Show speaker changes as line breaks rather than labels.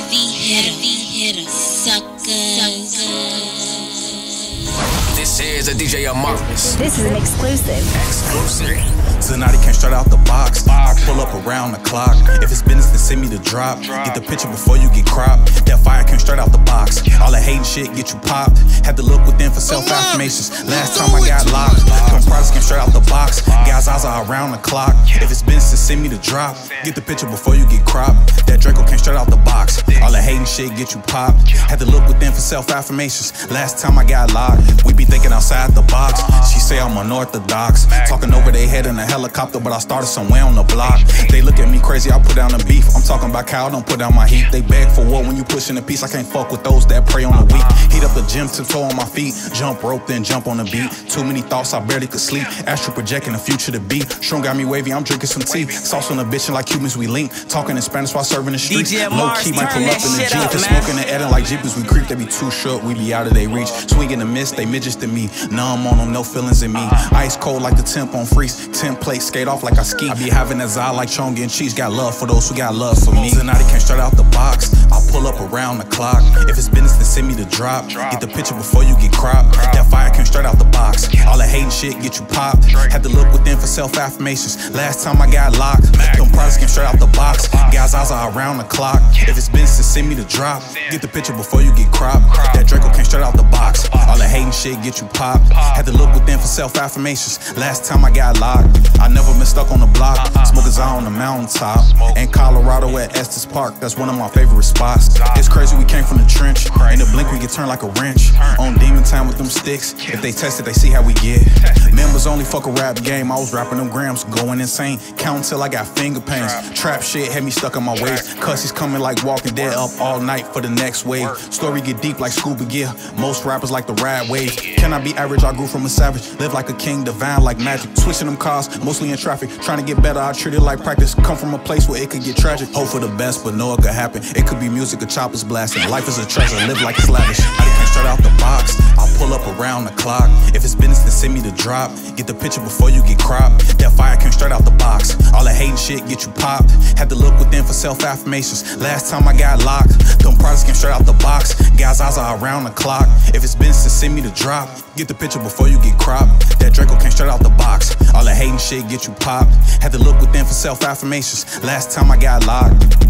Heavy, heavy hitter, suckers.
This is a DJ Amarcus.
This is an exclusive.
Exclusive.
Tonight he came straight out the box. I pull up around the clock. If it's business, then send me the drop. Get the picture before you get cropped. That fire came straight out the box. All that hating shit get you popped. Had to look within for self affirmations. Last time I got locked. Them products came straight out the box. Guys, eyes are around the clock. If it's business, then send me the drop. Get the picture before you get cropped. That shit get you popped. Had to look within for self affirmations. Last time I got locked. We be thinking outside the box. She say I'm unorthodox. Talking over their head in a helicopter, but I started somewhere on the block. They look at me crazy, I put down the beef. I'm talking about cow, don't put down my heat. They beg for what when you pushing a piece. I can't fuck with those that prey on the weak. Heat up the gym, tiptoe on my feet. Jump rope, then jump on the beat. Too many thoughts, I barely could sleep. Astro projecting the future to be. Strong got me wavy, I'm drinking some tea. Sauce on the bitch, and like Cubans, we link. Talking in Spanish while serving the streets.
DJ
Low
Mars,
key, might pull up in the Jeep.
Up,
Just
man.
smoking the Eden like Jeepers. We creep, they be too short, we be out of their reach. Swing in the mist, they midgets to me. Numb on them, no feelings in me. Ice cold like the temp on freeze. Temp plate, skate off like I ski. I be having that eye like Chong and cheese. Got love for those who got love for me. Tonight he came straight out the box. I'll pull up around the clock. If it's business, then send me the drop. Get the picture before you get cropped. That fire came straight out the box. All that hating shit get you popped. Had to look within for self affirmations. Last time I got locked. Them products came straight out the box. Are around the clock. If it's business, send me the drop. Get the picture before you get cropped. That Draco came straight out the box. All that hating shit get you popped. Had to look within for self affirmations. Last time I got locked. I never been stuck on the block. Smokers out on the mountaintop. In Colorado at Estes Park, that's one of my favorite spots. It's crazy we came from the trench. In a blink, we get turned like a wrench. On time with them sticks. If they test it, they see how we get. Members only fuck a rap game. I was rapping them grams, going insane. Counting till I got finger pains. Trap shit had me stuck in my waist. Cussies coming like Walking Dead up all night for the next wave. Story get deep like scuba gear. Most rappers like the ride wave. Can I be average? I grew from a savage. Live like a king, divine like magic. Switching them cars, mostly in traffic. Trying to get better, I treat it like practice. Come from a place where it could get tragic. Hope for the best, but know it could happen. It could be music or choppers blasting. Life is a treasure, live like it's lavish. Straight out the box. I'll pull up around the clock. If it's business, then send me the drop. Get the picture before you get cropped. That fire came straight out the box. All that hating shit get you popped. Had to look within for self affirmations. Last time I got locked. Them products came straight out the box. Guys, eyes are around the clock. If it's business, then send me the drop. Get the picture before you get cropped. That Draco came straight out the box. All that hating shit get you popped. Had to look within for self affirmations. Last time I got locked.